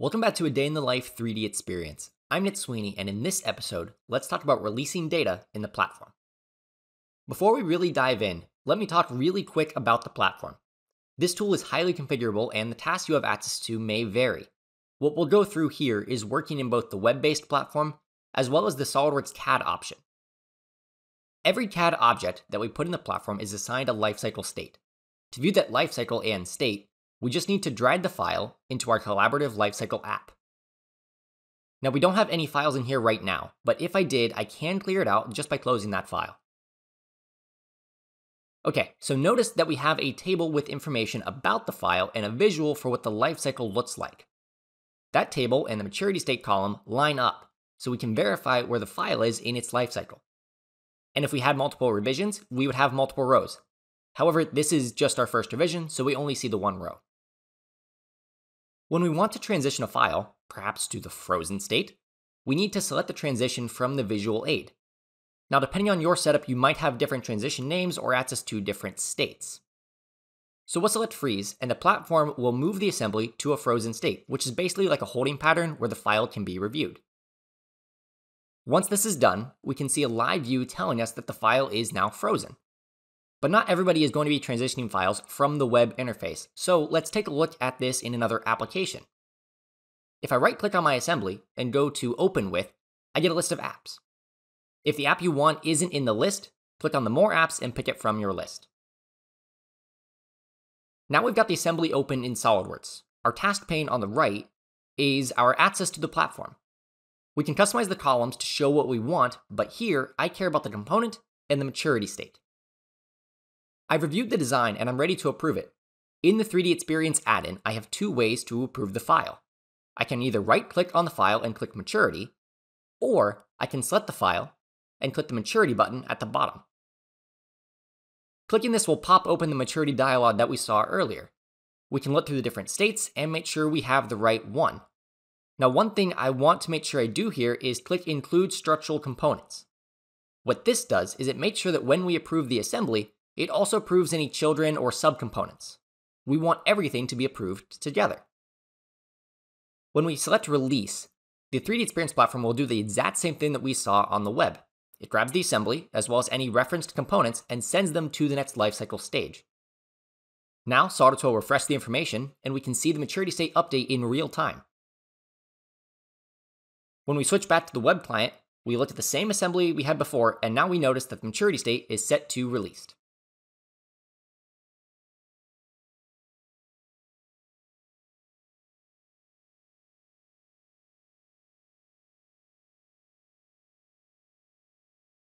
Welcome back to a day in the life 3D experience. I'm Nit Sweeney, and in this episode, let's talk about releasing data in the platform. Before we really dive in, let me talk really quick about the platform. This tool is highly configurable, and the tasks you have access to may vary. What we'll go through here is working in both the web based platform as well as the SOLIDWORKS CAD option. Every CAD object that we put in the platform is assigned a lifecycle state. To view that lifecycle and state, we just need to drag the file into our collaborative lifecycle app. Now we don't have any files in here right now, but if I did, I can clear it out just by closing that file. Okay, so notice that we have a table with information about the file and a visual for what the lifecycle looks like. That table and the maturity state column line up, so we can verify where the file is in its lifecycle. And if we had multiple revisions, we would have multiple rows. However, this is just our first revision, so we only see the one row. When we want to transition a file, perhaps to the frozen state, we need to select the transition from the visual aid. Now, depending on your setup, you might have different transition names or access to different states. So we'll select freeze, and the platform will move the assembly to a frozen state, which is basically like a holding pattern where the file can be reviewed. Once this is done, we can see a live view telling us that the file is now frozen. But not everybody is going to be transitioning files from the web interface, so let's take a look at this in another application. If I right click on my assembly and go to Open With, I get a list of apps. If the app you want isn't in the list, click on the More Apps and pick it from your list. Now we've got the assembly open in SOLIDWORKS. Our task pane on the right is our access to the platform. We can customize the columns to show what we want, but here I care about the component and the maturity state. I've reviewed the design and I'm ready to approve it. In the 3D Experience add-in, I have two ways to approve the file. I can either right-click on the file and click Maturity, or I can select the file and click the Maturity button at the bottom. Clicking this will pop open the maturity dialog that we saw earlier. We can look through the different states and make sure we have the right one. Now, one thing I want to make sure I do here is click Include Structural Components. What this does is it makes sure that when we approve the assembly, it also approves any children or subcomponents. We want everything to be approved together. When we select release, the 3D Experience platform will do the exact same thing that we saw on the web. It grabs the assembly, as well as any referenced components, and sends them to the next lifecycle stage. Now, SOLIDWORKS will refresh the information, and we can see the maturity state update in real time. When we switch back to the web client, we look at the same assembly we had before, and now we notice that the maturity state is set to released.